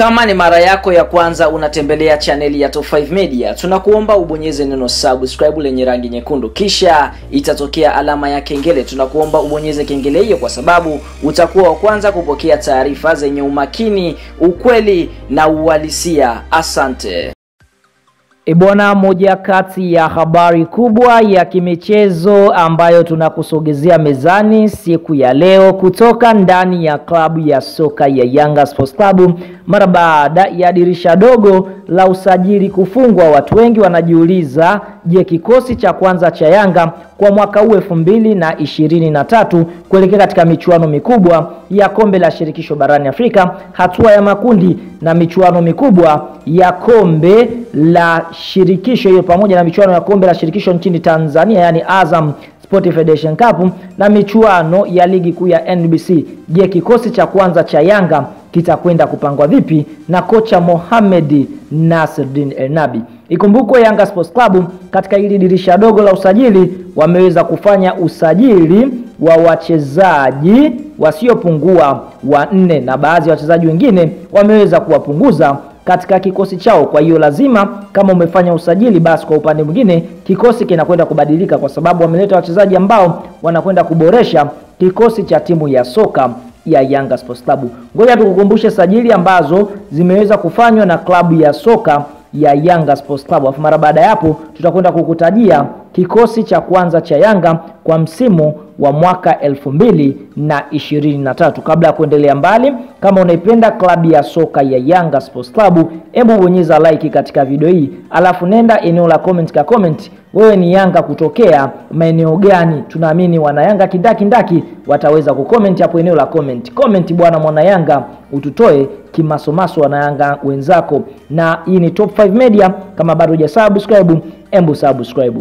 Kama ni mara yako ya kwanza unatembelea chaneli ya Top 5 Media, tunakuomba ubonyeze neno subscribe lenye rangi nyekundu, kisha itatokea alama ya kengele. Tunakuomba ubonyeze kengele hiyo kwa sababu utakuwa wa kwanza kupokea taarifa zenye umakini, ukweli na uhalisia. Asante. Ebwana, moja kati ya habari kubwa ya kimichezo ambayo tunakusogezea mezani siku ya leo kutoka ndani ya klabu ya soka ya Yanga Sports Club mara baada ya dirisha dogo la usajili kufungwa, watu wengi wanajiuliza, je, kikosi cha kwanza cha Yanga kwa mwaka huu elfu mbili na ishirini na tatu kuelekea katika michuano mikubwa ya kombe la shirikisho barani Afrika, hatua ya makundi na michuano mikubwa ya kombe la shirikisho hiyo, pamoja na michuano ya kombe la shirikisho nchini Tanzania, yani Azam Sport Federation Cup na michuano ya ligi kuu ya NBC. Je, kikosi cha kwanza cha Yanga kitakwenda kupangwa vipi na kocha Mohamed Nasreddine El Nabi? Ikumbukwe Yanga Sports Club katika hili dirisha dogo la usajili wameweza kufanya usajili wa wachezaji wasiopungua wanne na baadhi ya wachezaji wengine wameweza kuwapunguza katika kikosi chao. Kwa hiyo lazima kama umefanya usajili, basi kwa upande mwingine kikosi kinakwenda kubadilika, kwa sababu wameleta wachezaji ambao wanakwenda kuboresha kikosi cha timu ya soka ya Yanga Sports Club. Ngoja tukukumbushe sajili ambazo zimeweza kufanywa na klabu ya soka ya Yanga Sports Club. Afu mara baada ya hapo tutakwenda kukutajia kikosi cha kwanza cha Yanga kwa msimu wa mwaka elfu mbili na ishirini na tatu. Kabla ya kuendelea mbali, kama unaipenda klabu ya soka ya Yanga Sports Club, hebu bonyeza like katika video hii, alafu nenda eneo la comment ka comment, wewe ni Yanga kutokea maeneo gani? Tunaamini wana Yanga kindaki ndaki wataweza kucomment hapo eneo la comment. Comment bwana mwana Yanga, ututoe kimasomaso na Yanga wenzako, na hii ni Top 5 Media. Kama bado hujasubscribe, embu subscribe.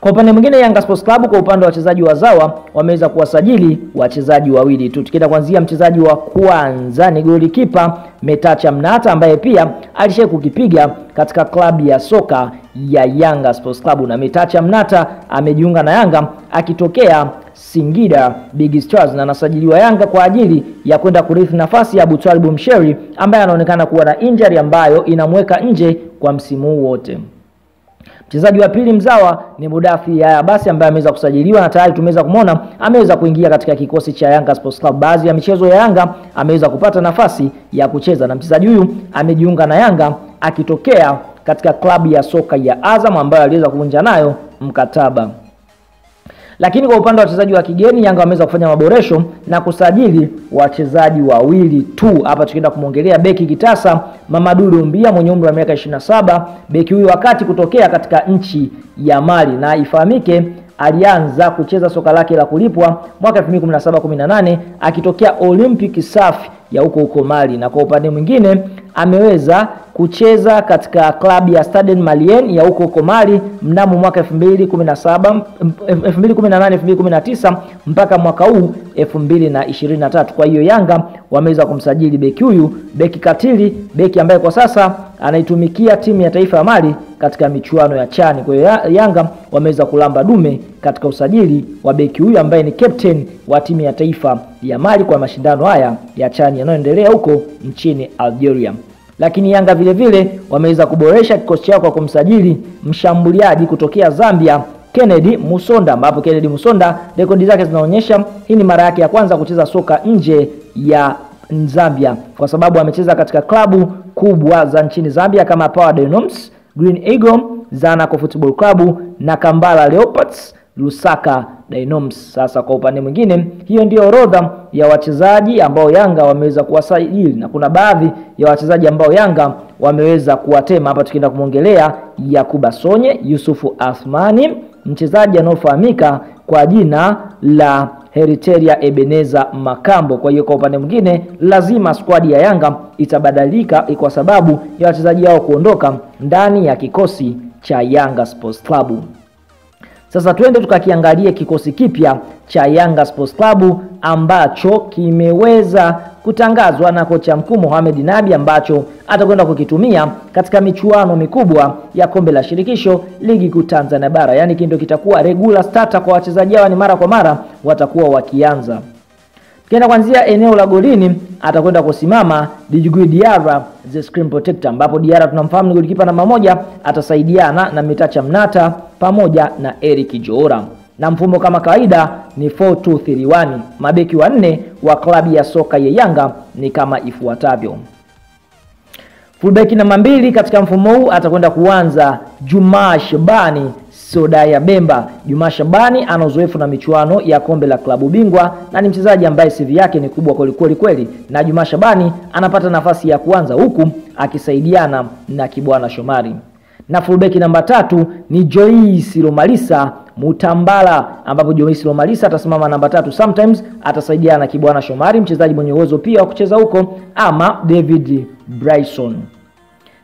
Kwa upande mwingine Yanga Sports Club kwa upande wa wachezaji wazawa wameweza kuwasajili wachezaji wawili tu. Tukienda kuanzia mchezaji wa kwanza ni golikipa Metacha Mnata ambaye pia alishai kukipiga katika klabu ya soka ya Yanga Sports Club, na Metacha Mnata amejiunga na Yanga akitokea Singida Big Stars na anasajiliwa Yanga kwa ajili ya kwenda kurithi nafasi ya Abutwalibu Msheri ambaye anaonekana kuwa na injury ambayo inamweka nje kwa msimu wote. Mchezaji wa pili mzawa ni Mudafi Yaya Basi ambaye ameweza kusajiliwa na tayari tumeweza kumwona ameweza kuingia katika kikosi cha Yanga Sports Club. Baadhi ya michezo ya Yanga ameweza kupata nafasi ya kucheza, na mchezaji huyu amejiunga na Yanga akitokea katika klabu ya soka ya Azam ambayo aliweza kuvunja nayo mkataba. Lakini kwa upande wa wachezaji wa kigeni Yanga wameweza kufanya maboresho na kusajili wachezaji wawili tu. Hapa tukienda kumwongelea beki kitasa Mamadou Doumbia mwenye umri wa miaka 27. Beki huyu wakati kutokea katika nchi ya Mali, na ifahamike alianza kucheza soka lake la kulipwa mwaka 2017-18 akitokea Olympic Safi ya huko huko Mali, na kwa upande mwingine ameweza kucheza katika klabu ya Stade Malien ya huko huko Mali mnamo mwaka 2017 2018 2019 mpaka mwaka huu 2023. Kwa hiyo Yanga wameweza kumsajili beki huyu, beki katili, beki ambaye kwa sasa anaitumikia timu ya taifa ya Mali katika michuano ya Chani. Kwa hiyo Yanga wameweza kulamba dume katika usajili wa beki huyu ambaye ni captain wa timu ya taifa ya Mali kwa mashindano haya ya Chani yanayoendelea huko nchini Algeria. Lakini Yanga vile vile wameweza kuboresha kikosi chao kwa kumsajili mshambuliaji kutokea Zambia Kennedy Musonda, ambapo Kennedy Musonda rekodi zake zinaonyesha hii ni mara yake ya kwanza kucheza soka nje ya Zambia, kwa sababu amecheza katika klabu kubwa za nchini Zambia kama Power Dynamos, Green Eagle, Zanaco Football Club na Kambala Leopards, Lusaka Dynamos. Sasa kwa upande mwingine, hiyo ndio orodha ya wachezaji ambao Yanga wameweza kuwasajili na kuna baadhi ya wachezaji ambao Yanga wameweza kuwatema. Hapa tukienda kumwongelea Yakuba Sonye, Yusufu Athmani, mchezaji anayofahamika kwa jina la Heriteria Ebeneza Makambo. Kwa hiyo kwa upande mwingine, lazima skwadi ya Yanga itabadilika kwa sababu ya wachezaji hao kuondoka ndani ya kikosi cha Yanga Sports Club. Sasa twende tukakiangalie kikosi kipya cha Yanga Sports Club ambacho kimeweza kutangazwa na kocha mkuu Mohamed Nabi ambacho atakwenda kukitumia katika michuano mikubwa ya kombe la shirikisho ligi kuu Tanzania bara, yaani kindo kitakuwa regular starter kwa wachezaji hawa, ni mara kwa mara watakuwa wakianza. Kienda kuanzia eneo la golini atakwenda kusimama Djigui Diarra the screen protector, ambapo Diarra tunamfahamu ni golikipa namba moja, atasaidiana na Mitacha Mnata pamoja na Eric Joora na mfumo kama kawaida ni 4231. Mabeki wanne wa klabu ya soka ya Yanga ni kama ifuatavyo. Fullback namba mbili katika mfumo huu atakwenda kuanza Juma Shabani Soda ya Bemba. Juma Shabani ana uzoefu na michuano ya kombe la klabu bingwa na ni mchezaji ambaye CV yake ni kubwa kwelikweli kweli, na Juma Shabani anapata nafasi ya kuanza huku akisaidiana na Kibwana Shomari na fullback namba tatu ni Joyce Lomalisa Mutambala, ambapo Joyce Lomalisa atasimama namba tatu, sometimes atasaidiana na Kibwana Shomari, mchezaji mwenye uwezo pia wa kucheza huko, ama David Bryson.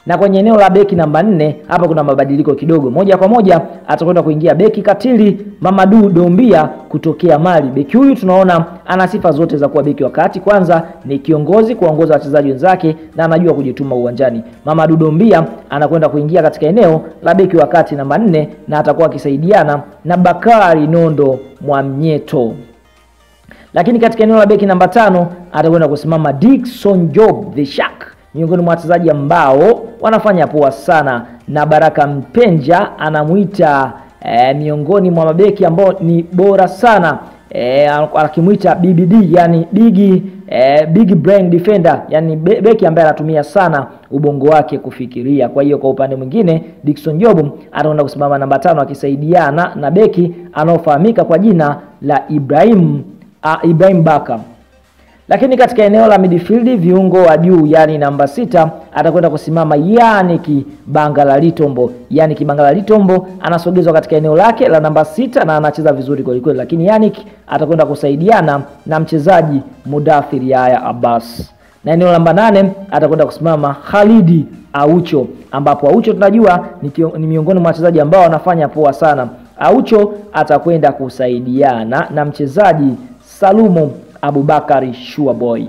Na kwenye eneo la beki namba nne hapa kuna mabadiliko kidogo. Moja kwa moja atakwenda kuingia beki katili Mamadu Dombia kutokea Mali. Beki huyu tunaona ana sifa zote za kuwa beki wa kati. Kwanza ni kiongozi, kuongoza wachezaji wenzake na anajua kujituma uwanjani. Mamadu Dombia anakwenda kuingia katika eneo la beki wa kati namba nne na atakuwa akisaidiana na Bakari Nondo Mwamnyeto lakini katika eneo la beki namba tano atakwenda kusimama Dickson Job the Shark, miongoni mwa wachezaji ambao wanafanya poa sana, na Baraka Mpenja anamwita e, miongoni mwa mabeki ambao ni bora sana e, akimwita BBD yani big, eh, big brain defender yani be, beki ambaye anatumia sana ubongo wake kufikiria. Kwa hiyo kwa upande mwingine Dickson Job anaenda kusimama namba tano akisaidiana na beki anaofahamika kwa jina la Ibrahim uh, Ibrahim Baka. Lakini katika eneo la midfield viungo wa juu yani namba sita atakwenda kusimama yani Kibangala Litombo. yani Kibangala Litombo anasogezwa katika eneo lake la namba sita na anacheza vizuri kweli kweli, lakini yani atakwenda kusaidiana na mchezaji Mudathir Yaya Abbas. Na eneo namba nane atakwenda kusimama Khalidi Aucho, ambapo Aucho tunajua ni, ni miongoni mwa wachezaji ambao wanafanya poa sana. Aucho atakwenda kusaidiana na mchezaji Salumu Abubakari Shuaboy.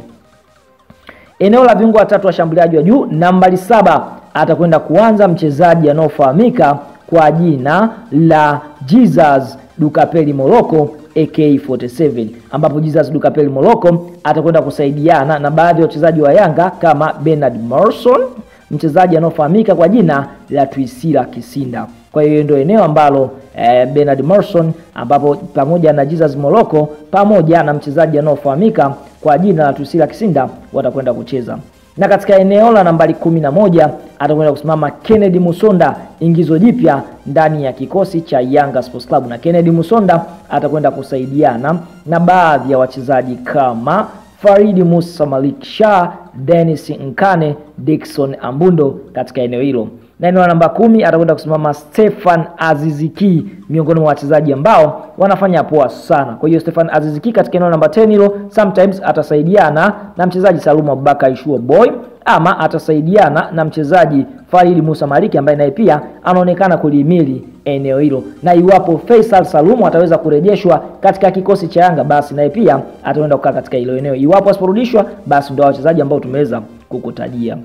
Eneo la viungo watatu washambuliaji wa juu, nambari saba atakwenda kuanza mchezaji anaofahamika kwa jina la Jesus Dukapeli Moroko AK47, ambapo Jesus Dukapeli Moroko atakwenda kusaidiana na baadhi ya wachezaji wa Yanga kama Bernard Morrison, mchezaji anaofahamika kwa jina la Twisila Kisinda. Kwa hiyo ndio eneo ambalo eh, Bernard Morrison ambapo pamoja na Jesus Moloko pamoja na mchezaji anaofahamika kwa jina la Twisila Kisinda watakwenda kucheza. Na katika eneo la nambari kumi na moja atakwenda kusimama Kennedy Musonda, ingizo jipya ndani ya kikosi cha Yanga Sports Club, na Kennedy Musonda atakwenda kusaidiana na baadhi ya wachezaji kama Faridi Musa Malik Shah, Dennis Nkane, Dickson Ambundo katika eneo hilo na eneo namba kumi atakwenda kusimama Stefan Aziziki, miongoni mwa wachezaji ambao wanafanya poa sana. Kwa hiyo Stefan Aziziki katika eneo namba 10 hilo, sometimes atasaidiana na mchezaji Salumu Abubakar Ishua Boy ama atasaidiana na mchezaji Farid Musa Maliki ambaye naye pia anaonekana kulihimili eneo hilo, na iwapo Faisal Salumu ataweza kurejeshwa katika kikosi cha Yanga, basi naye pia ataenda kukaa katika hilo eneo. Iwapo asiporudishwa, basi ndio wachezaji ambao tumeweza kukutajia.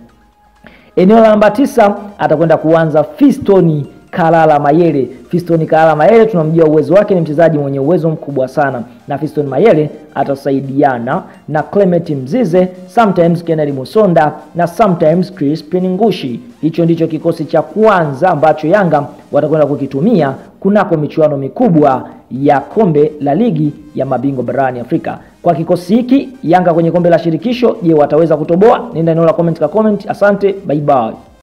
Eneo la namba tisa atakwenda kuanza Fistoni Kalala Mayele. fistoni Kalala Mayele tunamjua uwezo wake, ni mchezaji mwenye uwezo mkubwa sana, na Fiston Mayele atasaidiana na Clement Mzize, sometimes Kennedy Musonda na sometimes Crispin Ngushi. Hicho ndicho kikosi cha kwanza ambacho Yanga watakwenda kukitumia kunako michuano mikubwa ya kombe la ligi ya mabingwa barani Afrika. Kwa kikosi hiki Yanga kwenye kombe la shirikisho, je, wataweza kutoboa? Nenda eneo la comment ka comment. Asante, bye bye.